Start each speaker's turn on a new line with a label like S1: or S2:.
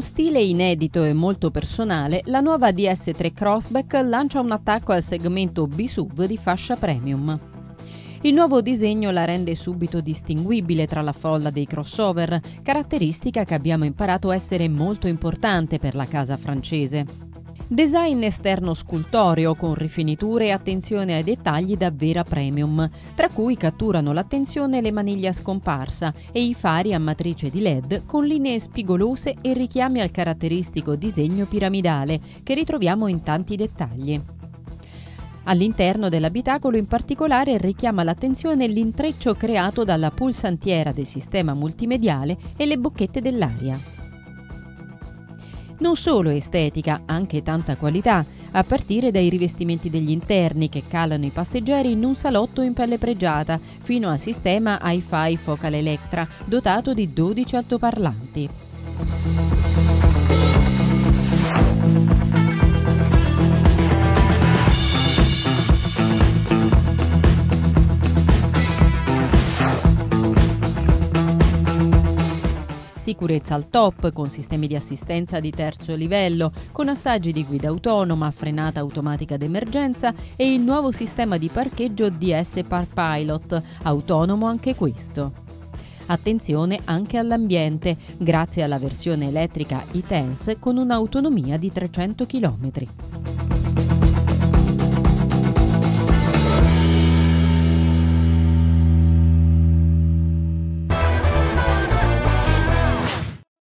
S1: stile inedito e molto personale, la nuova DS3 Crossback lancia un attacco al segmento B-SUV di fascia premium. Il nuovo disegno la rende subito distinguibile tra la folla dei crossover, caratteristica che abbiamo imparato essere molto importante per la casa francese. Design esterno scultoreo con rifiniture e attenzione ai dettagli da vera premium, tra cui catturano l'attenzione le maniglie a scomparsa e i fari a matrice di LED con linee spigolose e richiami al caratteristico disegno piramidale che ritroviamo in tanti dettagli. All'interno dell'abitacolo in particolare richiama l'attenzione l'intreccio creato dalla pulsantiera del sistema multimediale e le bocchette dell'aria. Non solo estetica, anche tanta qualità, a partire dai rivestimenti degli interni che calano i passeggeri in un salotto in pelle pregiata, fino al sistema Hi-Fi Focal Electra, dotato di 12 altoparlanti. Sicurezza al top con sistemi di assistenza di terzo livello, con assaggi di guida autonoma, frenata automatica d'emergenza e il nuovo sistema di parcheggio DS Park Pilot, autonomo anche questo. Attenzione anche all'ambiente, grazie alla versione elettrica e-Tense con un'autonomia di 300 km.